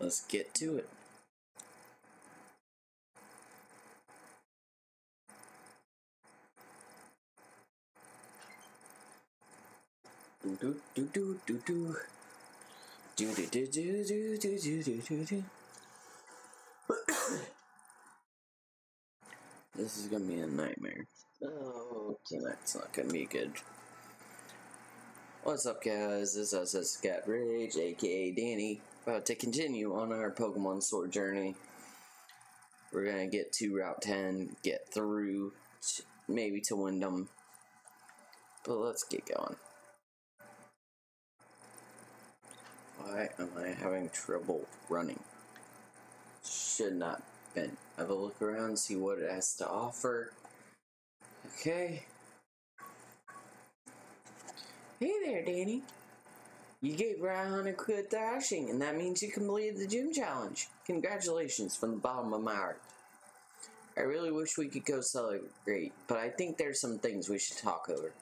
Let's get to it. Do do do do do do. Do do do do do do do do do do. This is gonna be a nightmare. Oh, tonight's not gonna be good. What's up, guys? This is us Scat Rage, aka Danny, about to continue on our Pokemon Sword journey. We're gonna get to Route 10, get through, t- maybe to Wyndon. But let's get going. Why am I having trouble running? Should not been. Have a look around, see what it has to offer. Okay. Hey there, Danny. You gave Raihan a good thrashing, and that means you completed the gym challenge. Congratulations from the bottom of my heart. I really wish we could go celebrate, but I think there's some things we should talk over.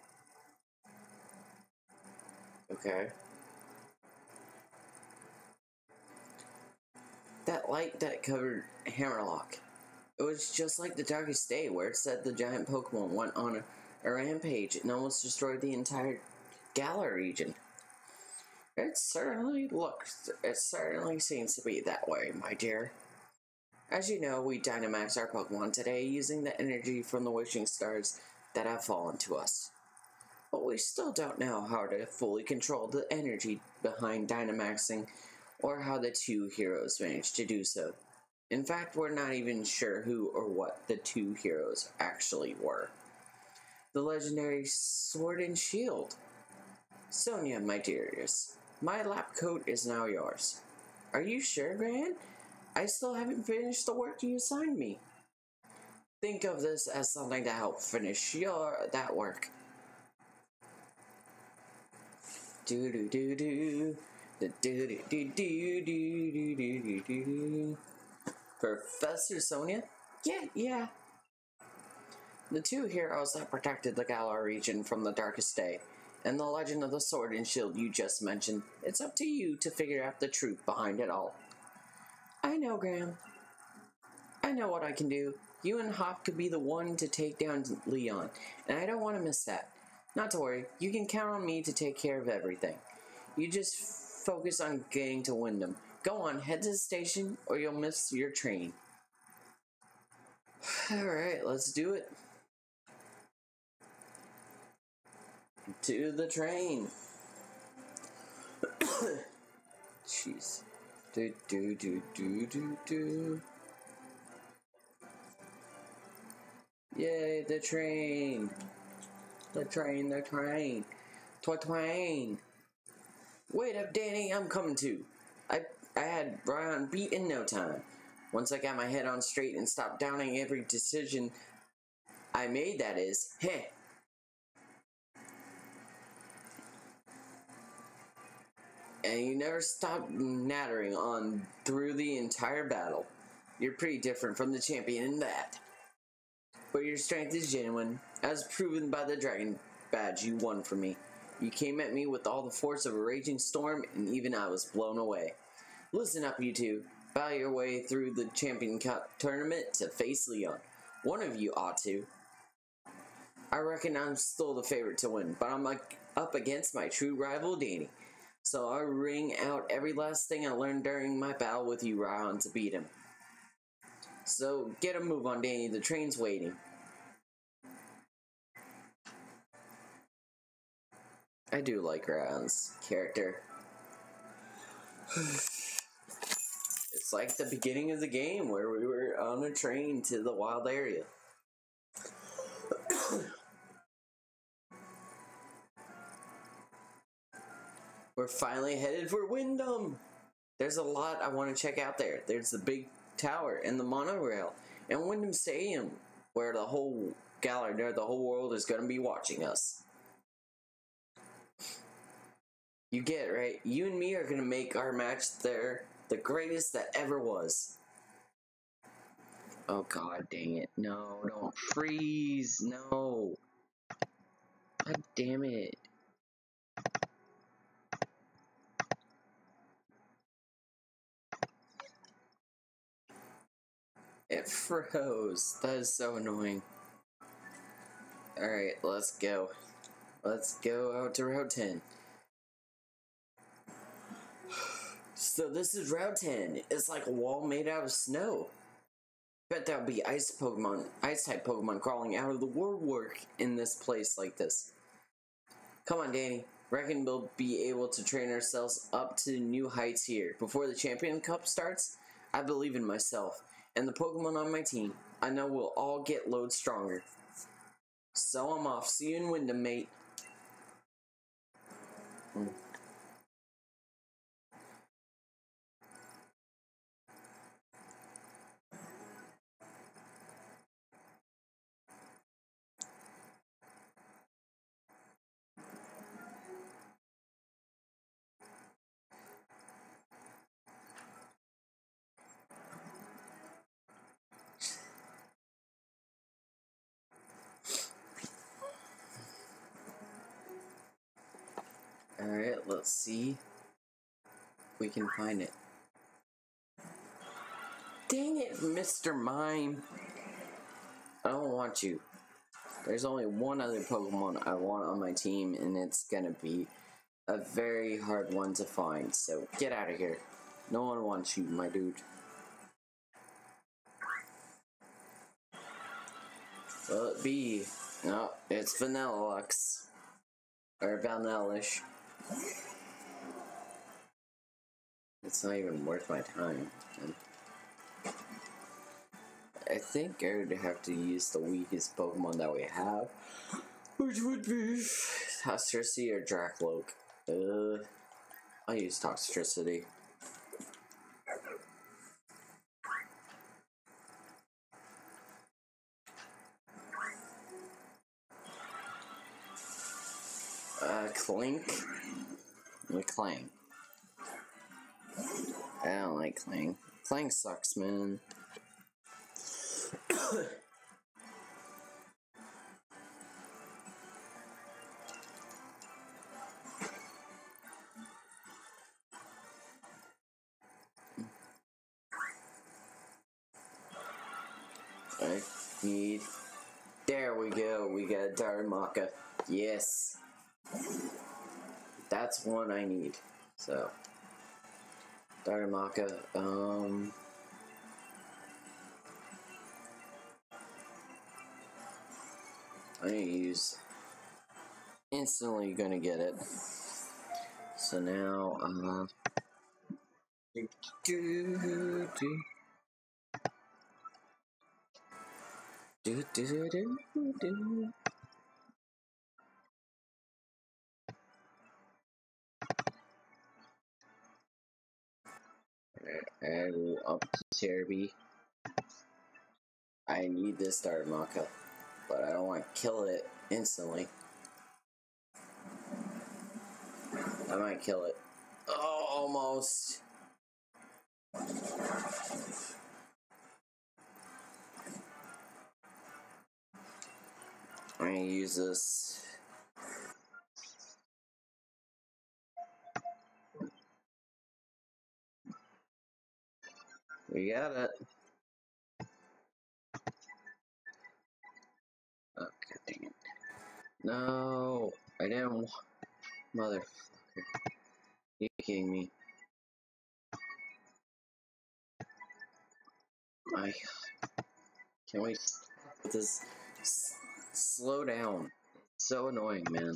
Okay. That light that covered Hammerlocke. It was just like the Darkest Day, where it said the giant Pokemon went on a, a rampage and almost destroyed the entire Galar region. It certainly looks, it certainly seems to be that way, my dear. As you know, we Dynamax our Pokemon today using the energy from the wishing stars that have fallen to us. But we still don't know how to fully control the energy behind Dynamaxing or how the two heroes managed to do so. In fact, we're not even sure who or what the two heroes actually were. The legendary Sword and Shield. Sonia, my dearest, my lap coat is now yours. Are you sure, Gran? I still haven't finished the work you assigned me. Think of this as something to help finish your that work. Do do do do. Do do do do do do do do do. Professor Sonia? Yeah, yeah. The two heroes that protected the Galar region from the darkest day, and the legend of the sword and shield you just mentioned. It's up to you to figure out the truth behind it all. I know, Gran. I know what I can do. You and Hop could be the one to take down Leon, and I don't want to miss that. Not to worry, you can count on me to take care of everything. You just focus on getting to Wyndon. Go on, head to the station, or you'll miss your train. Alright, let's do it. To the train. Jeez. Do do do do do do. Yay, the train. The train, the train. Twa train. Wait up, Danny, I'm coming too. I I had Raihan beat in no time. Once I got my head on straight and stopped doubting every decision I made, that is. Heh. And you never stopped nattering on through the entire battle. You're pretty different from the champion in that. But your strength is genuine, as proven by the dragon badge you won for me. You came at me with all the force of a raging storm, and even I was blown away. Listen up, you two. Battle your way through the Champion Cup tournament to face Leon. One of you ought to. I reckon I'm still the favorite to win, but I'm like up against my true rival, Danny. So I'll wring out every last thing I learned during my battle with you, Raihan, to beat him. So get a move on, Danny. The train's waiting. I do like Raihan's character. It's like the beginning of the game where we were on a train to the wild area. we're finally headed for Wyndon. There's a lot I want to check out there. There's the big tower and the monorail and Wyndon Stadium, where the whole gallery, the whole world is going to be watching us. You get it, right? You and me are going to make our match there the greatest that ever was. Oh god dang it. No, don't freeze. No. God damn it. It froze. That is so annoying. Alright, let's go. Let's go out to Route 10. So this is Route 10. It's like a wall made out of snow. Bet that would be ice Pokemon, ice type Pokemon crawling out of the woodwork in this place like this. Come on, Danny. Reckon we'll be able to train ourselves up to new heights here. Before the Champion Cup starts, I believe in myself and the Pokemon on my team. I know we'll all get loads stronger. So I'm off. See you in Wyndon, mate. Hmm. See if we can find it. Dang it, Mr. Mime. I don't want you. There's only one other Pokemon I want on my team, and it's gonna be a very hard one to find. So get out of here. No one wants you, my dude. Will it be? No, it's Vanilluxe. Or Vanillish. It's not even worth my time. I think I would have to use the weakest Pokemon that we have, which would be Toxtricity or Drakloak. Uh, I'll use Toxtricity. Uh, Klink. Klang. I don't like Klang. Klang sucks, man. I need. There we go. We got a Darumaka. Yes. That's one I need. So. Darumaka. Um. I need to use. Instantly gonna get it. So now, uh. Do, do, do. Do, do, do, do, do. And up to Cerebi. I need this Darumaka, but I don't want to kill it instantly. I might kill it. Oh, almost. I'm gonna use this. We got it. Oh, God dang it. No, I didn't. Motherfucker. You kidding me? My God. Can we this? Slow down. So annoying, man.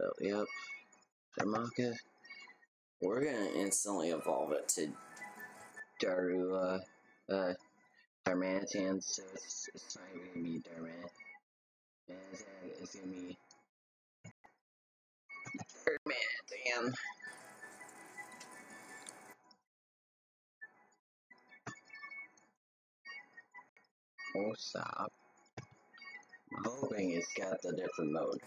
So, yep. Darumaka. We're gonna instantly evolve it to Daru, uh, Darmanitan, so it's, it's not even gonna be Darman. It's, it's gonna be Darmanitan. Oh, stop. I'm hoping it's got the different mode.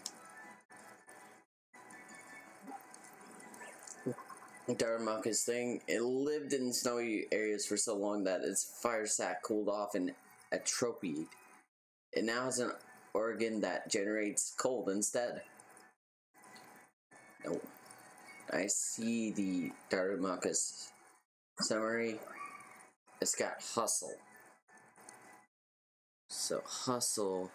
Darumaka's thing, it lived in snowy areas for so long that its fire sac cooled off and atrophied. It now has an organ that generates cold instead. No. I see the Darumaka's summary. It's got hustle. So hustle.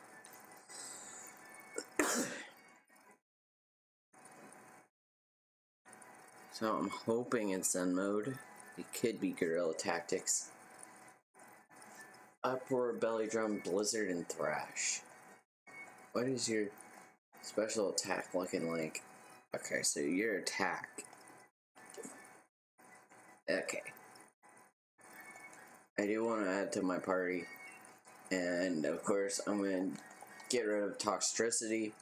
So I'm hoping in Zen mode. It could be gorilla tactics. Uproar, belly drum, blizzard, and thrash. What is your special attack looking like? Okay, so your attack. Okay. I do want to add to my party. And of course, I'm going to get rid of Toxtricity.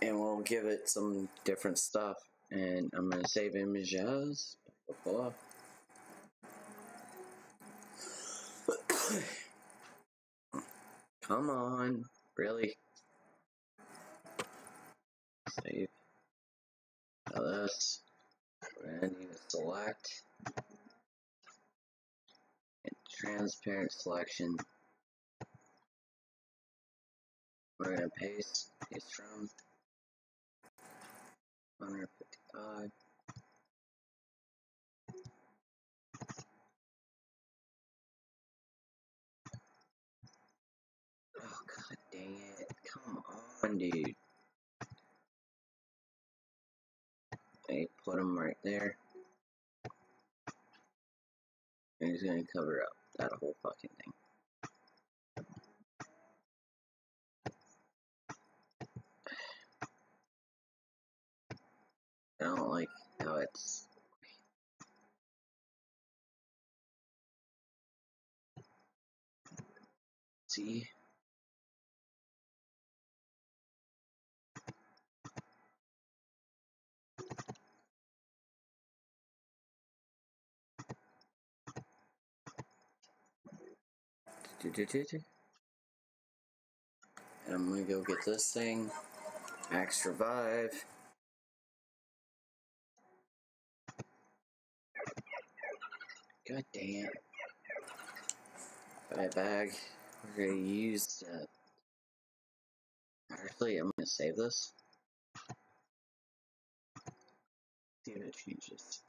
And we'll give it some different stuff. And I'm going to save images. Blah, blah, blah. Come on. Really? Save. Now this. We're going to need to select. And transparent selection. We're going to paste. Paste from. 155. Oh god dang it. Come on, dude. Okay, put him right there. And he's gonna cover up that whole fucking thing. I don't like how it's see? And I'm gonna go get this thing. Max revive God damn. Buy bag. We're gonna use that. Actually, I'm gonna save this. See if it changes.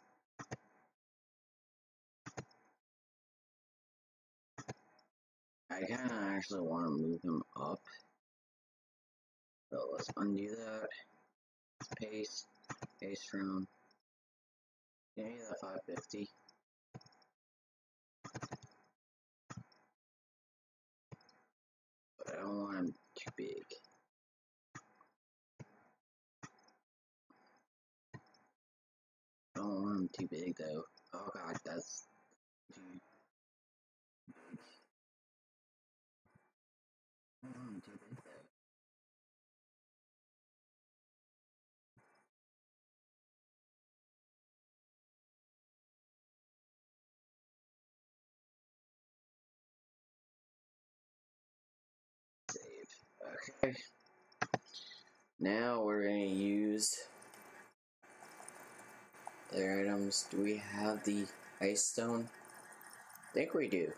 I kinda actually want to move him up. So let's undo that. Paste. Paste from. Give me that 550. I don't want him too big. I don't want him too big though. Oh god, that's too Now we're gonna use their items. Do we have the ice stone? I think we do.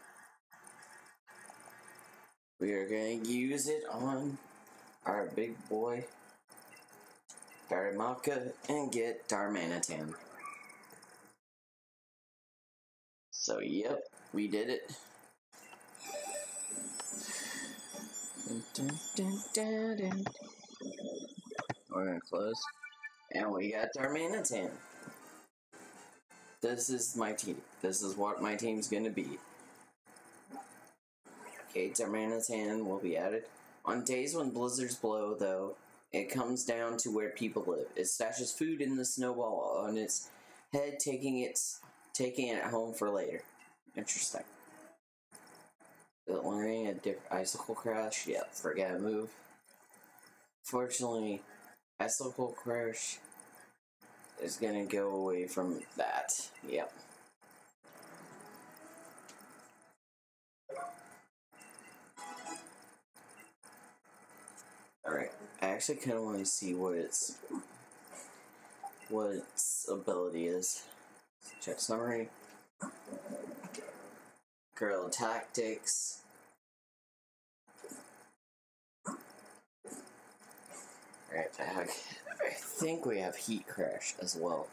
We are gonna use it on our big boy Darumaka and get Darmanitan. So yep, we did it. Dun, dun, dun, dun. We're gonna close. And we got Darmanitan. This is my team. This is what my team's gonna be. Okay, Darmanitan will be added. On days when blizzards blow, though, it comes down to where people live. It stashes food in the snowball on its head, taking its taking it home for later. Interesting. Learning a different icicle crash. Yeah, forget move. Fortunately, icicle crash is gonna go away from that. Yep. Alright, I actually kind of want to see what its what its ability is. Check summary. Gorilla Tactics. Alright, I think we have Heat Crash as well.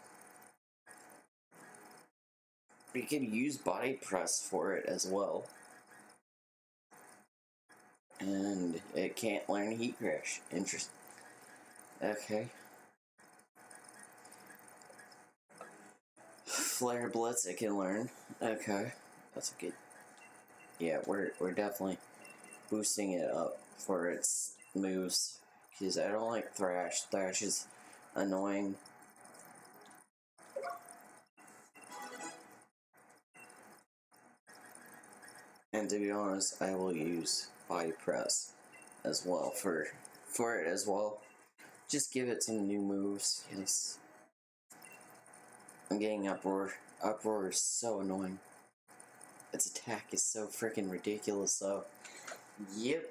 We could use Body Press for it as well. And it can't learn Heat Crash. Interesting. Okay. Flare Blitz it can learn. Okay. That's a good yeah, we're we're definitely boosting it up for its moves. Because I don't like Thrash. Thrash is annoying. And to be honest, I will use body press as well for for it as well. Just give it some new moves, yes. I'm getting uproar. Uproar is so annoying. Its attack is so freaking ridiculous though. Yep.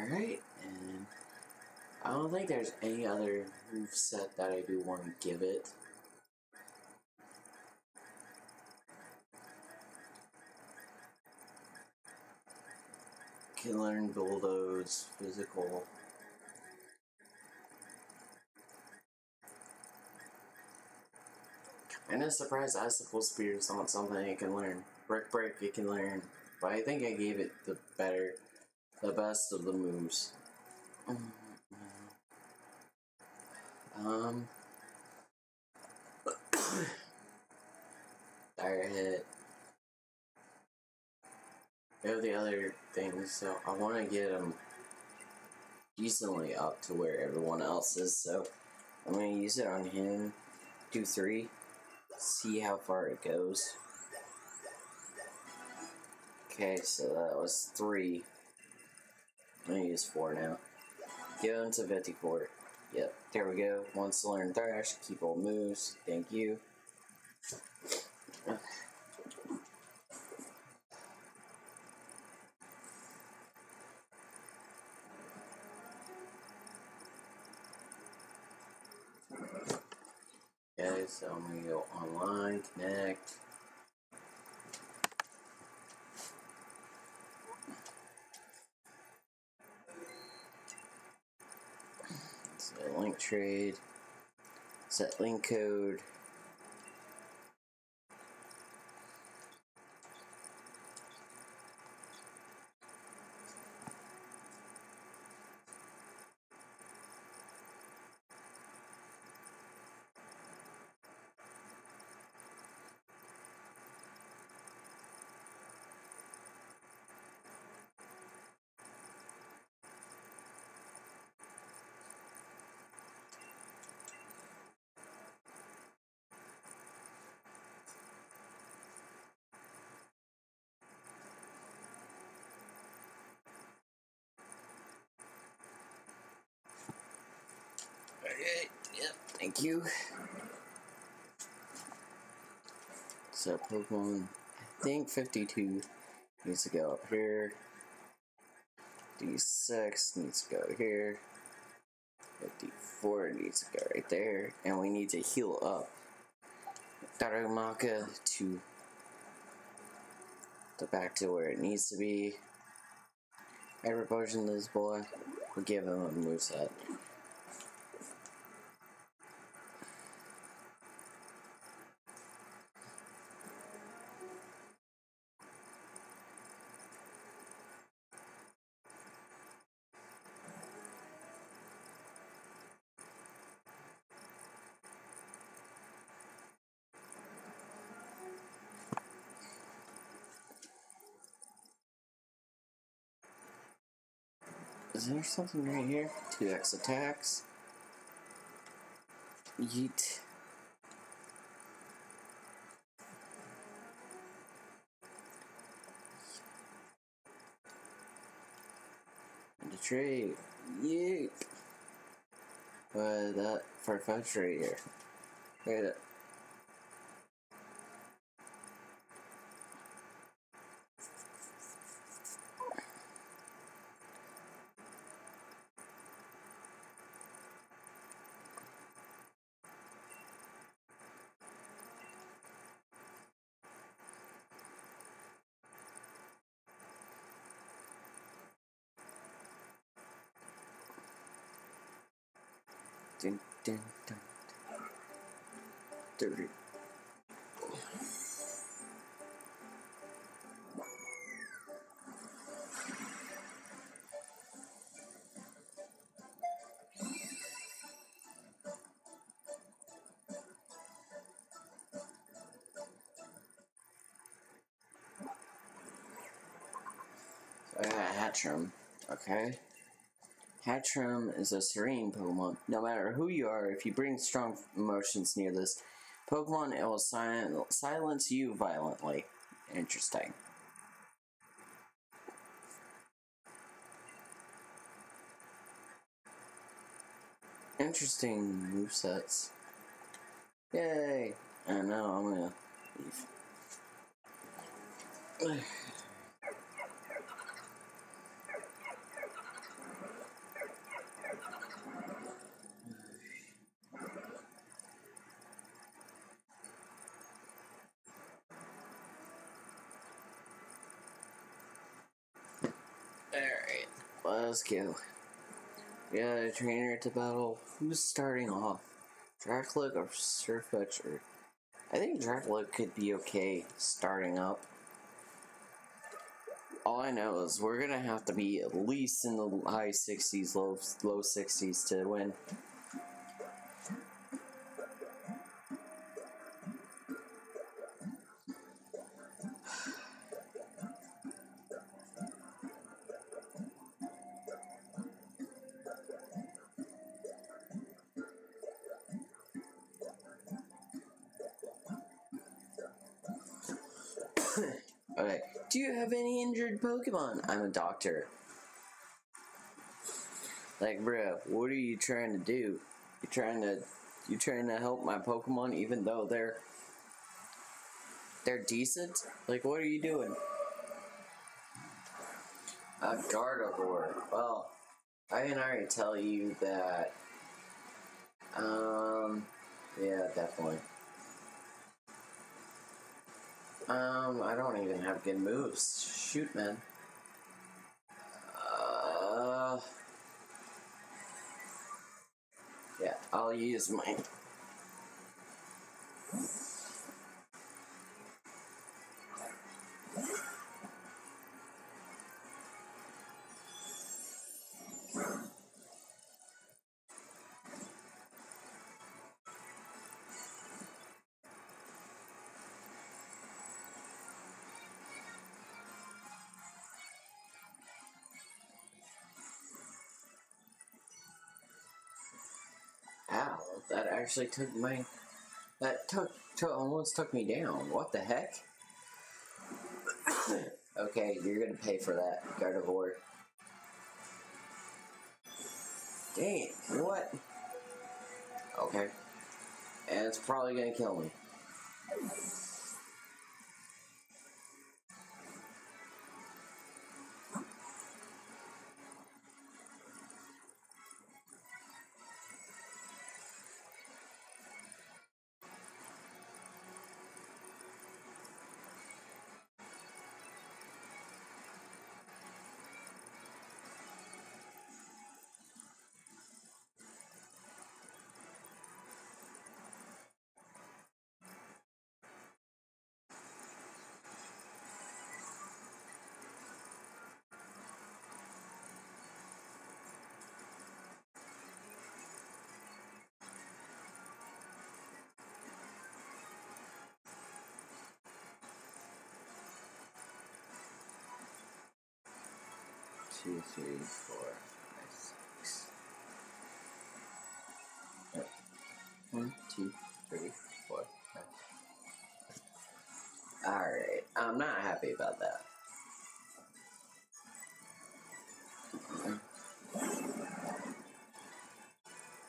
Alright, and I don't think there's any other move set that I do want to give it. Can learn bulldoze, physical. Kinda surprised Icicle Spear is not something I can learn. Brick Break you can learn, but I think I gave it the better the best of the moves. Um. Fire hit. have the other things, so I want to get them decently up to where everyone else is, so I'm to use it on him. Do three. See how far it goes. Okay, so that was three. I'm gonna use four now. Go into 54. Yep, there we go. Once to learn Thrash, keep all moves. Thank you. Okay, so I'm gonna go online, connect. Trade, set link code, Okay, yep, thank you. So Pokemon, I think 52 needs to go up here. D6 needs to go here. 54 needs to go right there. And we need to heal up Darumaka to the back to where it needs to be. Every potion this boy. We'll give him a moveset. Is there something right here? 2x attacks. Yeet. And the tree. Yeet. But that for a trade here. Look at. Got Hatterene, okay? Hatterene is a serene Pokemon. No matter who you are, if you bring strong emotions near this Pokemon, it will sil- silence you violently. Interesting. Interesting movesets. Yay! And now I'm gonna leave. Alright, let's go. We got a trainer to battle. Who's starting off? Drakloak or Sirfetch'd? I think Drakloak could be okay starting up. All I know is we're gonna have to be at least in the high 60s, low low 60s to win. Pokemon? I'm a doctor. Like, bro, what are you trying to do? You trying to, you trying to help my Pokemon even though they're, they're decent? Like, what are you doing? A Gardevoir. Well, I can already tell you that. Um, yeah, definitely. Um, I don't even have good moves. Shoot, man. Uh, yeah, I'll use mine. Actually took my. That took, almost took me down. What the heck? okay, you're gonna pay for that, Gardevoir. Dang, what? Okay. And it's probably gonna kill me. two, three, four, five, six. One, two, three, four, five. Alright, I'm not happy about that.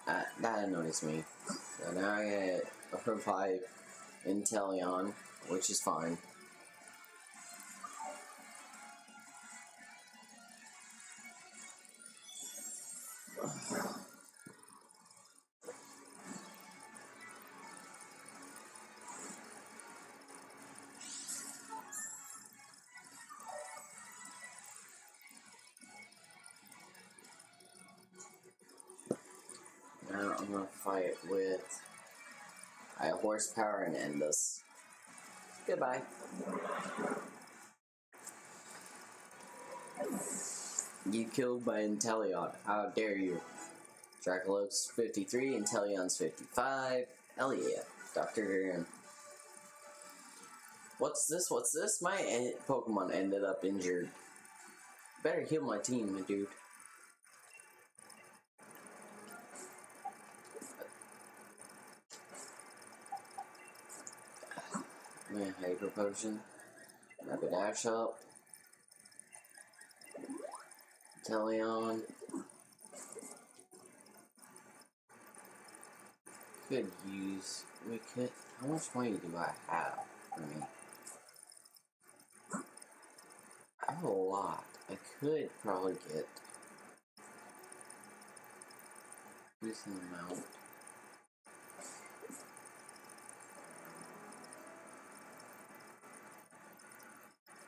Uh, that annoys me. So now I get a revive Inteleon, which is fine. With high horsepower and end this. Goodbye. You killed my Inteleon. How dare you? Drakloak's 53, Inteleon's 55. Hell yeah. Dr. Garen. What's this? What's this? My Pokemon ended up injured. Better heal my team, dude. My Hyper Potion. Rapid Dash up. Teleon. Could use. We could. How much money do I have for me? I have a lot. I could probably get. Decent amount.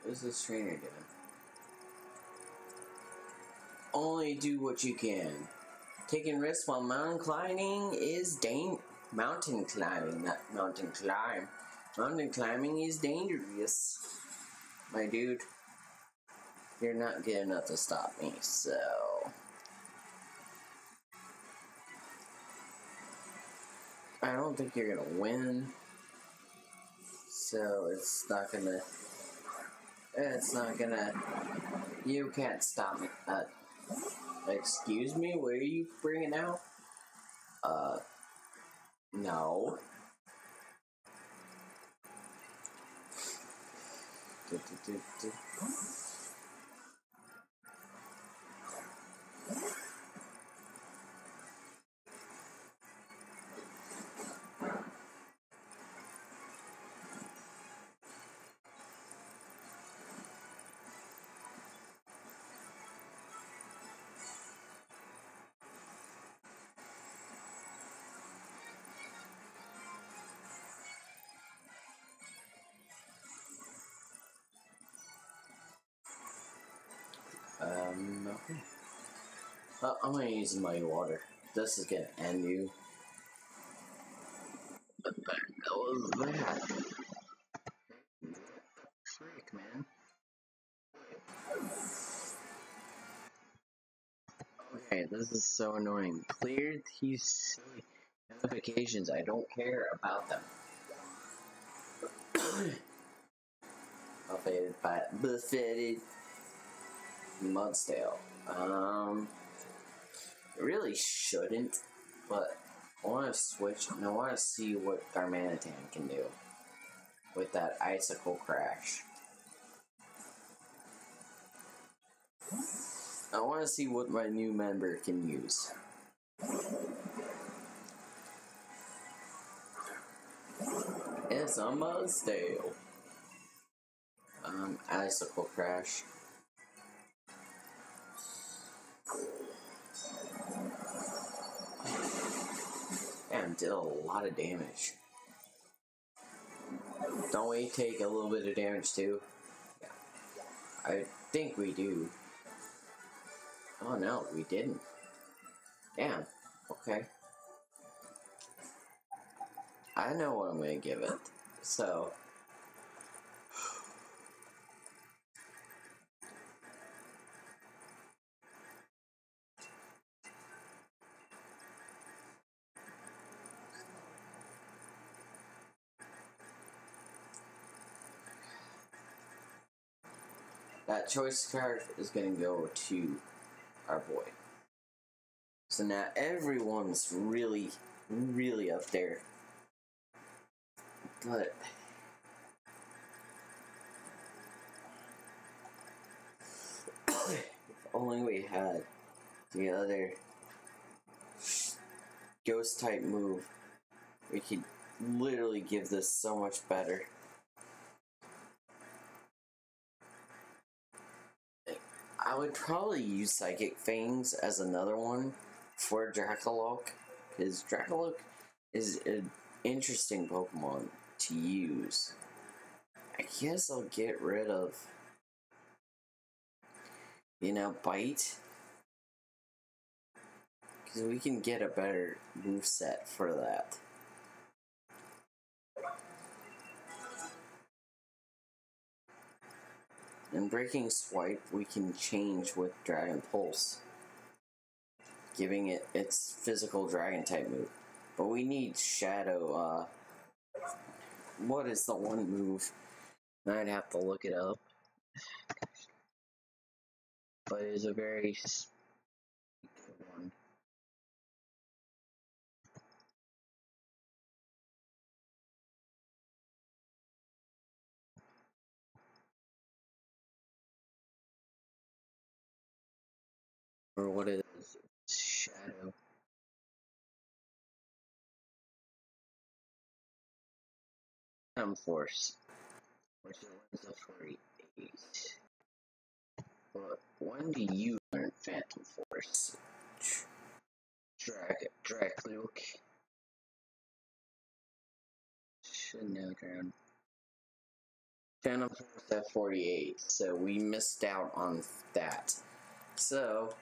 What is this trainer doing? Only do what you can. Taking risks while mountain climbing is dang mountain climbing, not mountain climb. Mountain climbing is dangerous. My dude, you're not good enough to stop me, so I don't think you're gonna win. So it's not gonna it's not gonna you can't stop me. Uh Excuse me, what are you bringing out? Uh, no. Okay. Uh, I'm gonna use my water. This is gonna end you. What the hell is that? Frick, man. Okay, this is so annoying. Clear these silly notifications. I don't care about them. Buffeted by buffeted Mudsdale. Um, really shouldn't, but I want to switch and I want to see what Darmanitan can do with that icicle crash. I want to see what my new member can use. It's a Mudsdale. Um, icicle crash. Damn, did a lot of damage. Don't we take a little bit of damage too? Yeah. I think we do. Oh no, we didn't. Damn. Okay. I know what I'm gonna give it. So. That choice card is gonna go to our boy. So now everyone's really, really up there. But if only we had the other ghost type move, we could literally give this so much better. Would probably use Psychic Fangs as another one for Drakloak, because Drakloak is an interesting Pokemon to use. I guess I'll get rid of, you know, Bite. Because we can get a better move set for that. In Breaking Swipe, we can change with Dragon Pulse, giving it its physical Dragon type move. But we need Shadow, uh, what is the one move? I'd have to look it up. But it's a very what it is, Shadow. Phantom Force, which is a 48. But when do you learn Phantom Force? Drag Drakloak. Should know ground. Phantom Force at 48, so we missed out on that. So,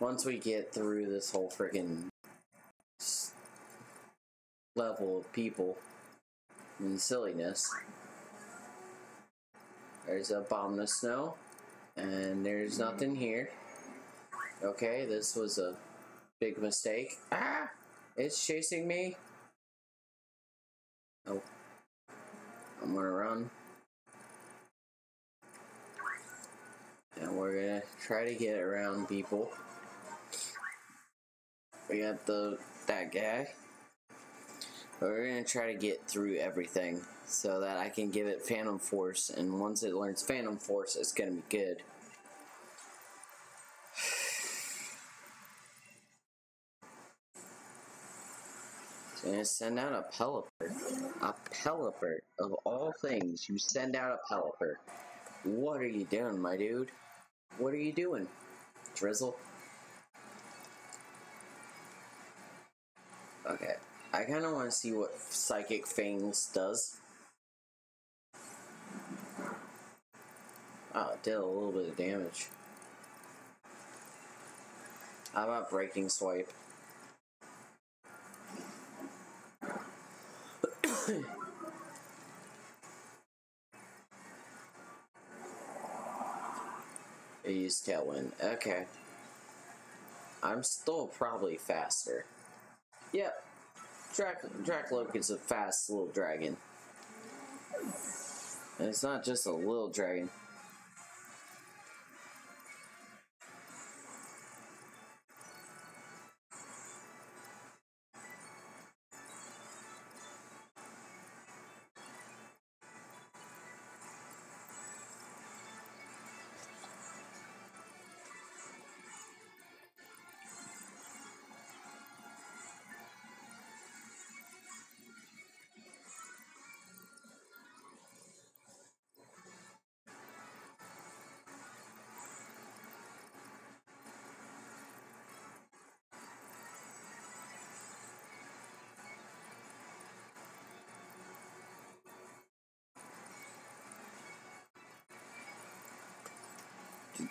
once we get through this whole freaking level of people and silliness, there's Abomasnow, and there's nothing here. Okay, this was a big mistake. Ah! It's chasing me. Oh. I'm gonna run. And we're gonna try to get around people. We got the that guy. We're gonna try to get through everything so that I can give it Phantom Force, and once it learns Phantom Force, it's gonna be good. So I'm gonna send out a Pelipper. A Pelipper, of all things, you send out a Pelipper. What are you doing, my dude? What are you doing? Drizzle? Okay. I kind of want to see what Psychic Fangs does. Oh, it did a little bit of damage. How about Breaking Swipe? I used Tailwind. Okay. I'm still probably faster. Yep. Drac Drakloak is a fast little dragon. And it's not just a little dragon.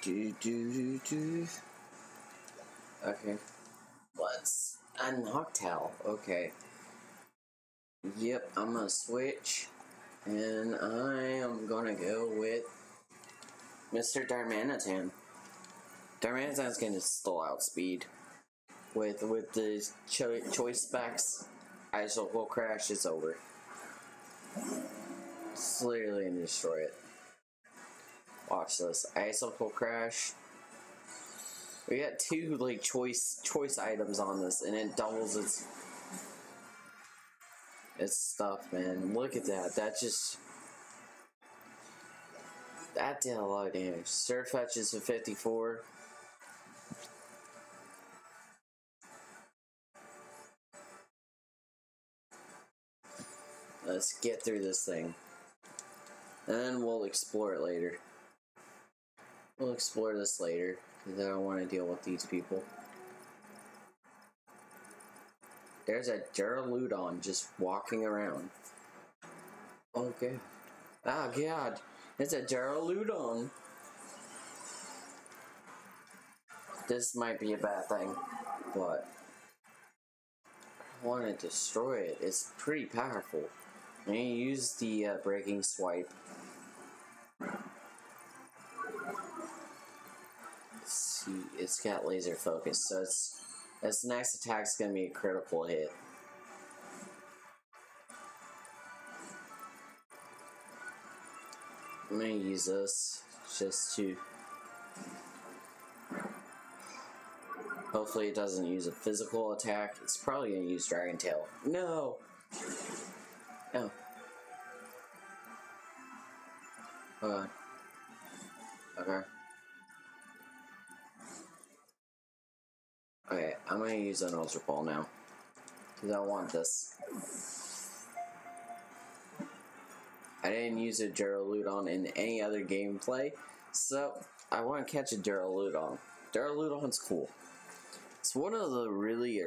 Do, do, do. Okay. Let's. A Noctowl. Okay. Yep, I'm gonna switch. And I am gonna go with Mr. Darmanitan. Darmanitan's gonna still outspeed. With with the cho choice specs, Icicle Crash is over. It's literally gonna destroy it. Watch this. Icicle Crash. We got two like choice choice items on this, and it doubles its its stuff, man. Look at that. That just that did a lot of damage. Surf Sirfetch'd is a 54. Let's get through this thing. And then we'll explore it later. We'll explore this later, because I don't want to deal with these people. There's a Duraludon just walking around. Okay. Oh god, it's a Duraludon. This might be a bad thing, but I want to destroy it. It's pretty powerful. And you use the uh, breaking swipe. Let's it's got laser focus, so it's its next attack's gonna be a critical hit. I'm gonna use this just to Hopefully it doesn't use a physical attack. It's probably gonna use Dragon Tail. No! Oh. No. On. Okay. Okay, I'm gonna use an Ultra Ball now. Because I want this. I didn't use a Duraludon in any other gameplay, so I want to catch a Duraludon. Duraludon's cool. It's one of the really,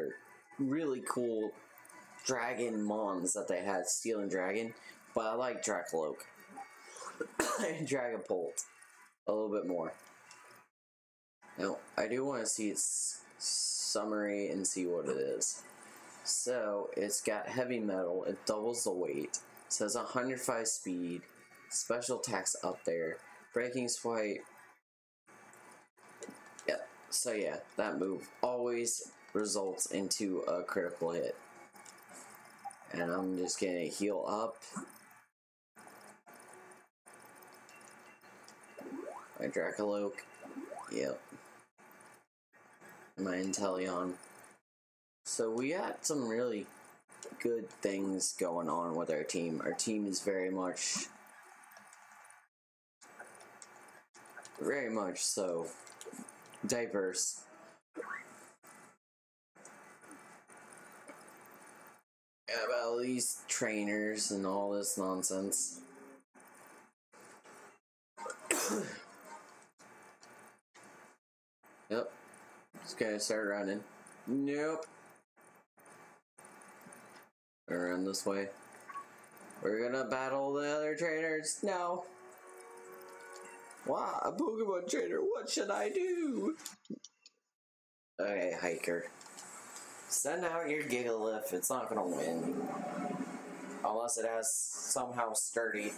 really cool dragon mons that they had, Steel and Dragon, but I like Drakloak and Dragapult a little bit more. Now, I do want to see its summary and see what it is. So, it's got heavy metal, it doubles the weight, says 105 speed, special attacks up there, breaking swipe. Yeah, so yeah, that move always results into a critical hit. And I'm just gonna heal up. My Drakloak. Yep my Inteleon. So we got some really good things going on with our team. Our team is very much, very much so diverse. About these trainers and all this nonsense. yep. Just gonna start running. Nope. Run this way. We're gonna battle the other trainers. No. Wow, a Pokemon trainer. What should I do? Okay, hiker. Send out your Gigalith. It's not gonna win. Unless it has somehow sturdy.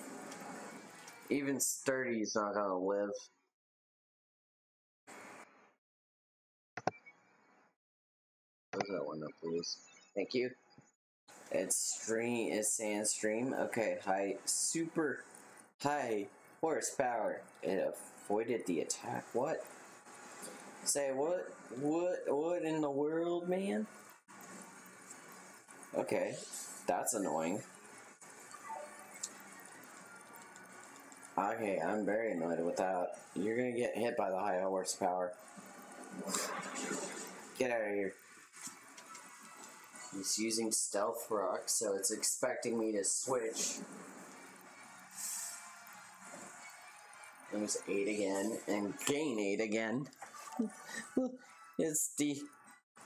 Even sturdy is not gonna live. Close that one up, please. Thank you. It's stream. It's sand stream. Okay, high, super high horsepower. It avoided the attack. What? Say what? What? What in the world, man? Okay, that's annoying. Okay, I'm very annoyed with that. You're gonna get hit by the high horsepower. Get out of here. It's using Stealth Rock, so it's expecting me to switch. Lose 8 again, and gain 8 again. it's the...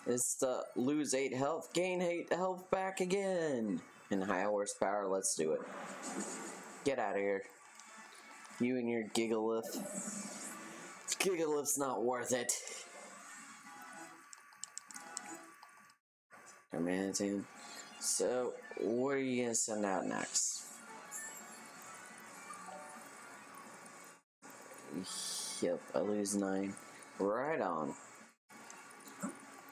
It's the lose 8 health, gain 8 health back again! And high horsepower, let's do it. Get out of here. You and your Gigalith. Gigalith's not worth it. Amazing. So, what are you gonna send out next? Yep, I lose nine. Right on.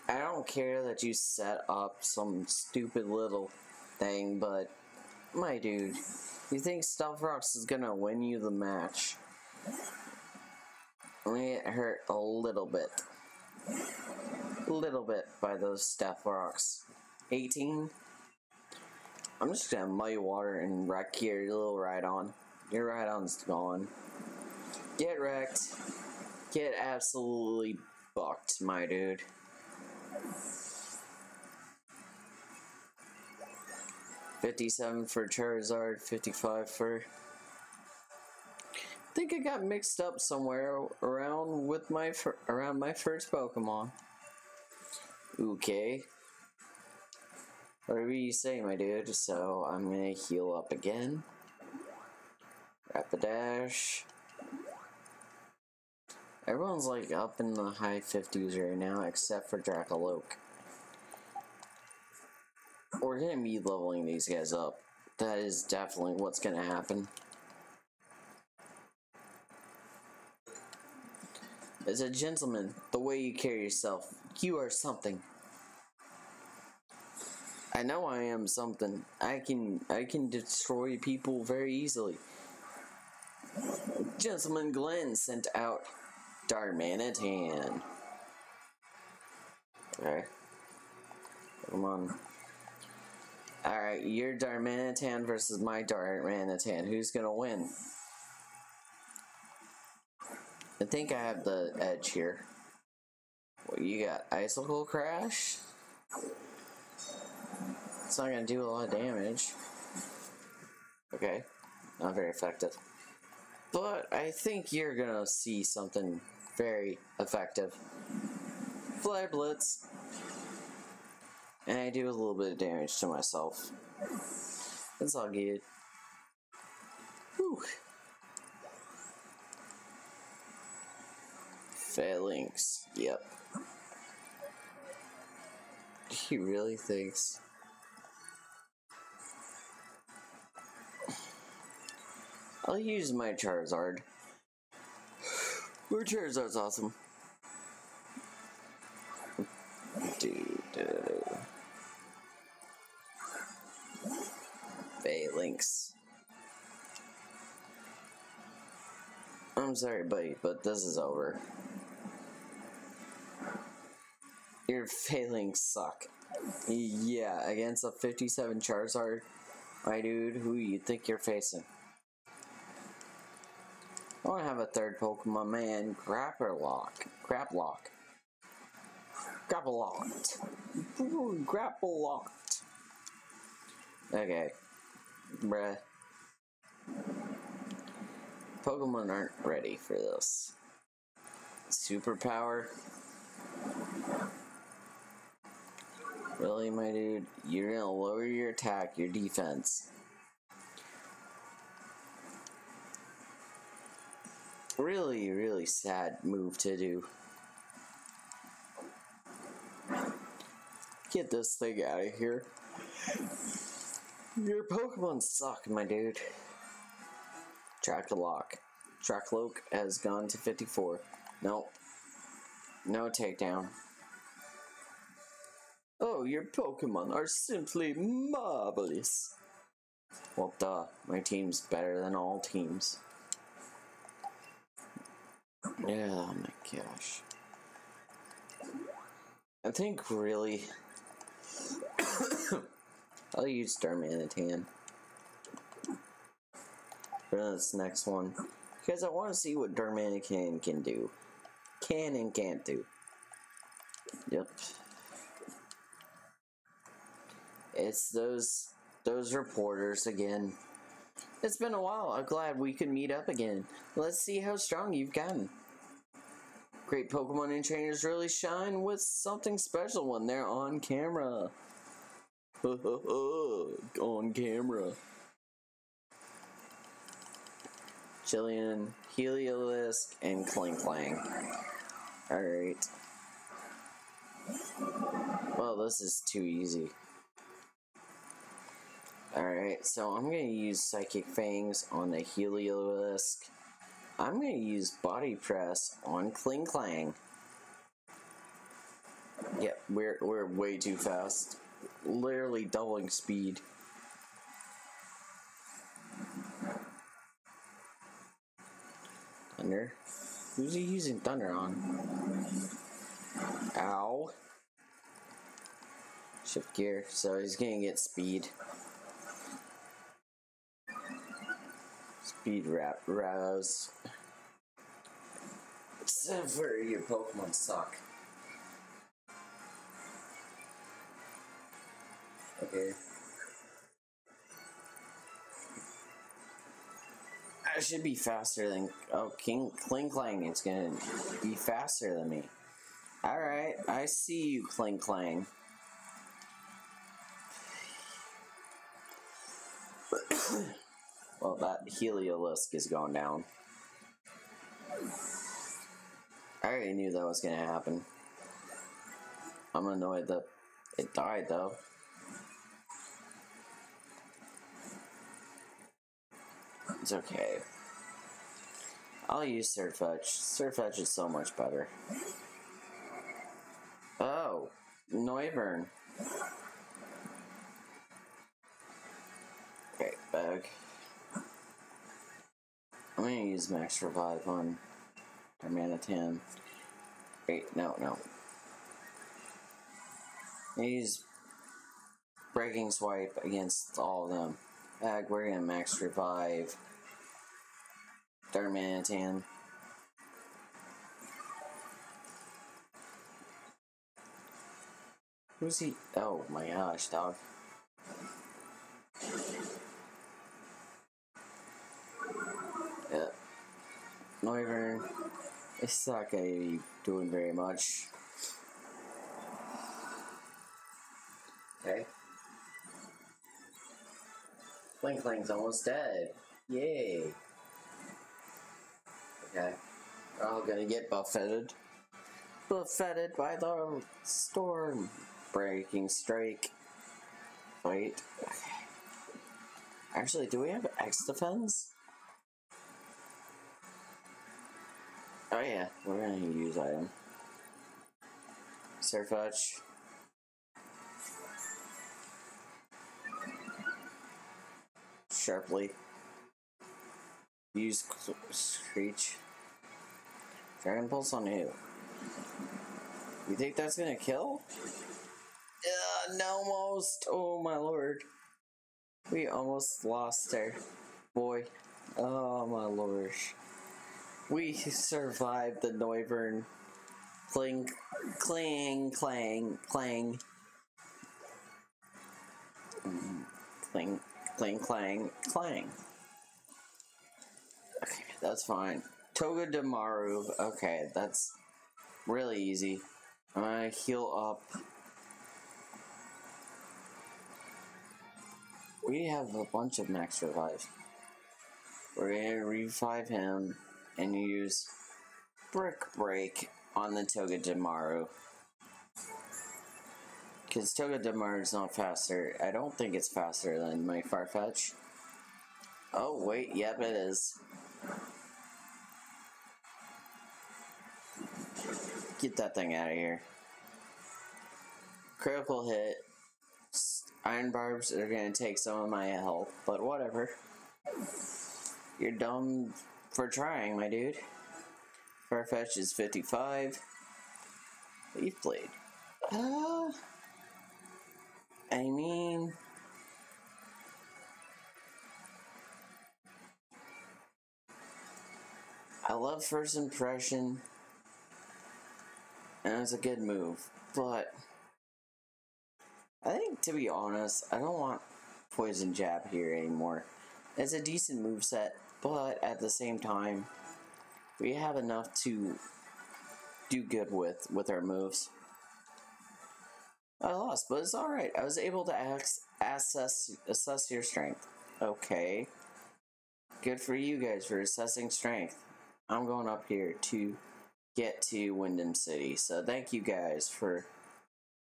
I don't care that you set up some stupid little thing, but my dude, you think Stealth Rocks is gonna win you the match? I'm get hurt a little bit. Little bit by those Stealth Rocks. 18. I'm just gonna muddy water and wreck your little Rhydon. Your Rhydon's gone. Get wrecked. Get absolutely bucked, my dude. 57 for Charizard, 55 for... I think I got mixed up somewhere around with my around my first Pokemon. Okay. Whatever you say, my dude. So I'm gonna heal up again. Rapidash. Everyone's like up in the high 50s right now, except for Drakloak. We're gonna be leveling these guys up. That is definitely what's gonna happen. As a gentleman, the way you carry yourself, you are something. I know I am something. I can I can destroy people very easily. Gentleman Glenn sent out Darmanitan. Alright. Come on. Alright, your Darmanitan versus my Darmanitan. Who's gonna win? I think I have the edge here. You got? Icicle Crash? It's not gonna do a lot of damage. Okay. Not very effective. But I think you're gonna see something very effective. Flare Blitz. And I do a little bit of damage to myself. That's all good. Whew. Falinks. Yep. He really thinks. I'll use my Charizard. My Charizard's awesome. Dude. Falinks. I'm sorry, buddy, but this is over. Your Falinks suck. Yeah, against a 57 Charizard, my dude, who you think you're facing? I want to have a third Pokemon, man. Grapperlock. Graplock. Grapploct. Grapploct. Okay. Bruh. Pokemon aren't ready for this. Superpower? Really, my dude? You're gonna lower your attack, your defense. Really, really sad move to do. Get this thing out of here. Your Pokemon suck, my dude. Track-a-lock. Drakloak has gone to 54. Nope. No takedown. Oh, your Pokemon are simply marvelous. Well, duh. My team's better than all teams. Yeah, oh my gosh. I think really... I'll use Darmanitan for this next one. Because I want to see what Darmanitan can do. Can and can't do. Yep. It's those those reporters again. It's been a while. I'm glad we could meet up again. Let's see how strong you've gotten. Great Pokemon and trainers really shine with something special when they're on camera. on camera. Jillian, Heliolisk, and Klinklang. Alright. Well, this is too easy. Alright, so I'm going to use Psychic Fangs on the Heliolisk. I'm going to use Body Press on Klinklang. Yep, we're, we're way too fast. Literally doubling speed. Thunder? Who's he using Thunder on? Ow. Shift gear, so he's gonna get speed. speed rap rouse. Except your Pokemon suck. Okay. I should be faster than oh King Klinklang is gonna be faster than me. Alright, I see you Klinklang. well that Heliolisk is going down. I already knew that was gonna happen. I'm annoyed that it died though. It's okay. I'll use Sirfetch'd. Sirfetch'd is so much better. Oh, Noivern. Okay, bag. I'm gonna use Max Revive on Darmanitan. Wait, no, no. Use Breaking Swipe against all of them. Bag, we're gonna Max Revive Darmanitan. Who's he? Oh my gosh, dog. Yeah. Noivern. It's not gonna be doing very much. Okay. Kling Kling's almost dead. Yay. Okay. We're all gonna get buffeted. Buffeted by the storm. Breaking strike. Wait. Okay. Actually, do we have X defense? Oh yeah, we're gonna use item. Sirfetch'd. Sharply. Use Screech. Dragon Pulse on who? You think that's gonna kill? Uh, no, almost. Oh my lord. We almost lost our boy. Oh my lord. We survived the Noivern. Clang, clang, clang. Mm, cling, cling, clang, clang. Okay, that's fine. Toga Togedemaru. Okay, that's really easy. I'm gonna heal up. We have a bunch of max revives. We're gonna revive him and you use Brick Break on the Togedemaru. Because Togedemaru is not faster. I don't think it's faster than my Farfetch. Oh, wait, yep, it is. Get that thing out of here. Critical hit. Iron barbs are gonna take some of my health, but whatever. You're dumb for trying, my dude. Farfetch is 55. Leaf Blade. Uh, I mean... I love First Impression, and it's a good move, but I think, to be honest, I don't want Poison Jab here anymore. It's a decent move set, but at the same time, we have enough to do good with with our moves. I lost, but it's alright. I was able to assess assess your strength. Okay. Good for you guys for assessing strength. I'm going up here to get to Wyndon City. So thank you guys for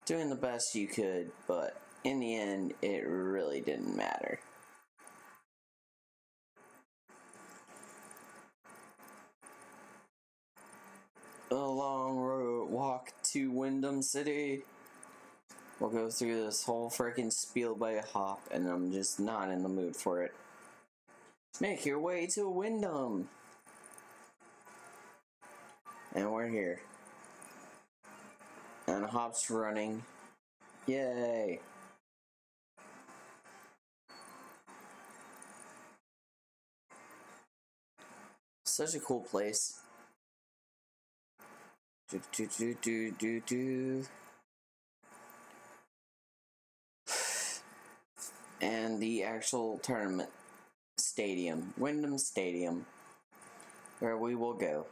doing the best you could, but in the end, it really didn't matter. A long road walk to Wyndon City. We'll go through this whole freaking spiel by a hop, and I'm just not in the mood for it. Make your way to Wyndon! And we're here. And Hop's running. Yay! Such a cool place. Do do do do do do. And the actual tournament Stadium. Wyndon Stadium. Where we will go.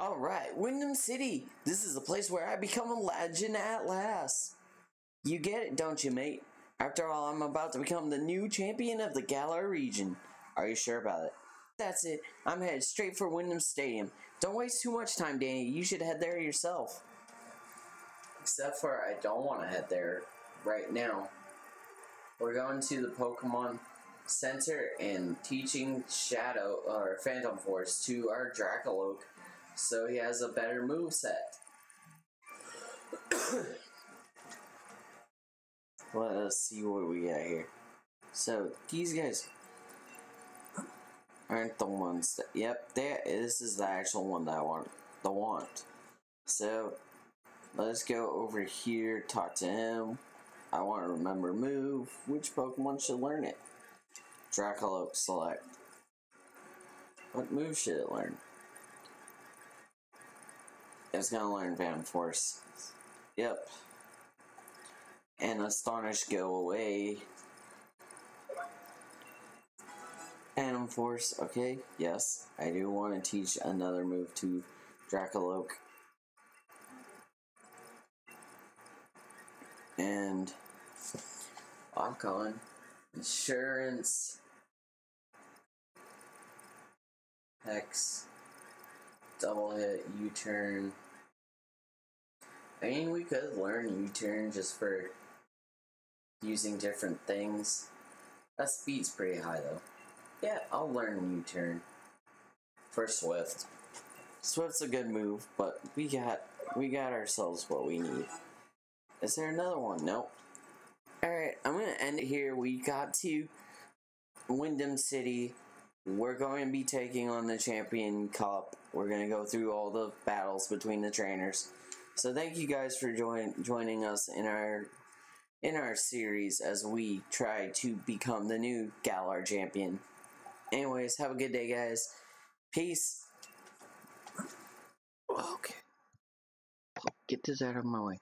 Alright, Wyndon City. This is the place where I become a legend at last. You get it, don't you, mate? After all, I'm about to become the new champion of the Galar region. Are you sure about it? That's it. I'm headed straight for Wyndon Stadium. Don't waste too much time, Danny. You should head there yourself. Except for I don't want to head there right now. We're going to the Pokemon Center and teaching Shadow or Phantom Force to our Drakloak so he has a better move set. Let us see what we got here. So these guys aren't the ones that. Yep, there. This is the actual one that I want. The want. So let's go over here. Talk to him. I want to remember move. Which Pokemon should learn it? Drakloak select. What move should it learn? It's gonna learn Van Force. Yep. And Astonish go away. Phantom Force, okay, yes. I do want to teach another move to Drakloak. And on. Insurance. Hex. Double hit, U-turn. I mean, we could learn U-turn just for using different things. That speed's pretty high though. Yeah, I'll learn U-turn for Swift. Swift's a good move, but we got we got ourselves what we need. Is there another one? Nope. Alright, I'm gonna end it here. We got to Wyndon City. We're going to be taking on the Champion Cup. We're going to go through all the battles between the trainers. So thank you guys for join, joining us in our in our series as we try to become the new Galar champion. Anyways, have a good day, guys. Peace. Okay. Get this out of my way.